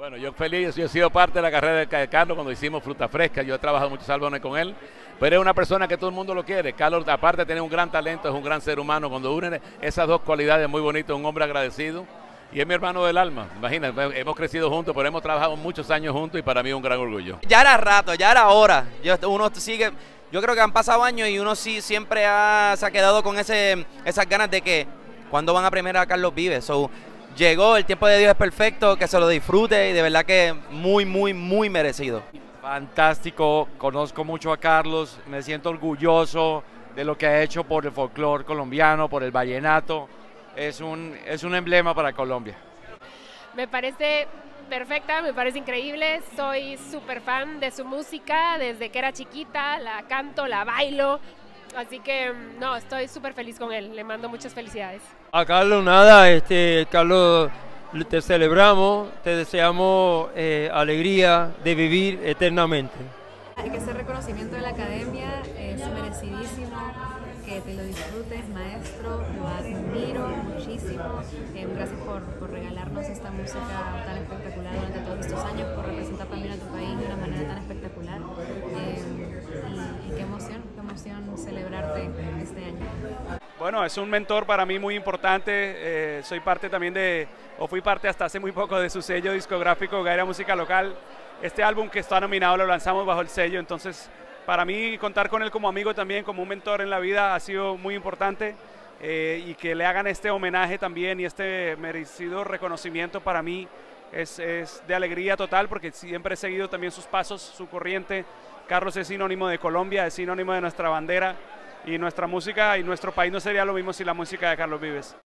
Bueno, yo feliz, yo he sido parte de la carrera de Carlos cuando hicimos Fruta Fresca, yo he trabajado muchos álbumes con él, pero es una persona que todo el mundo lo quiere. Carlos, aparte de tener un gran talento, es un gran ser humano. Cuando unen esas dos cualidades, muy bonito, un hombre agradecido y es mi hermano del alma. Imagínate, hemos crecido juntos, pero hemos trabajado muchos años juntos y para mí es un gran orgullo. Ya era rato, ya era hora. Yo, uno sigue, yo creo que han pasado años y uno sí siempre ha, se ha quedado con ese, esas ganas de que cuando van a primera a Carlos Vives. So, llegó, el tiempo de Dios es perfecto, que se lo disfrute y de verdad que muy, muy, muy merecido. Fantástico, conozco mucho a Carlos, me siento orgulloso de lo que ha hecho por el folclore colombiano, por el vallenato. Es un, es un emblema para Colombia. Me parece perfecta, me parece increíble, soy súper fan de su música desde que era chiquita, la canto, la bailo, Así que no, estoy súper feliz con él, le mando muchas felicidades. A Carlos nada, este Carlos te celebramos, te deseamos eh, alegría de vivir eternamente. Que ese reconocimiento de la academia es merecidísimo, que te lo disfrutes maestro, lo admiro muchísimo, eh, gracias por, por, regalarnos esta música tan espectacular durante todos estos años, por representar también a tu país de una manera tan espectacular. Bueno, es un mentor para mí muy importante. Eh, soy parte también de, o fui parte hasta hace muy poco de su sello discográfico Gaira Música Local. Este álbum que está nominado lo lanzamos bajo el sello, entonces para mí contar con él como amigo también, como un mentor en la vida, ha sido muy importante. Eh, y que le hagan este homenaje también y este merecido reconocimiento para mí es, es de alegría total porque siempre he seguido también sus pasos, su corriente. Carlos es sinónimo de Colombia, es sinónimo de nuestra bandera y nuestra música y nuestro país no sería lo mismo sin la música de Carlos Vives.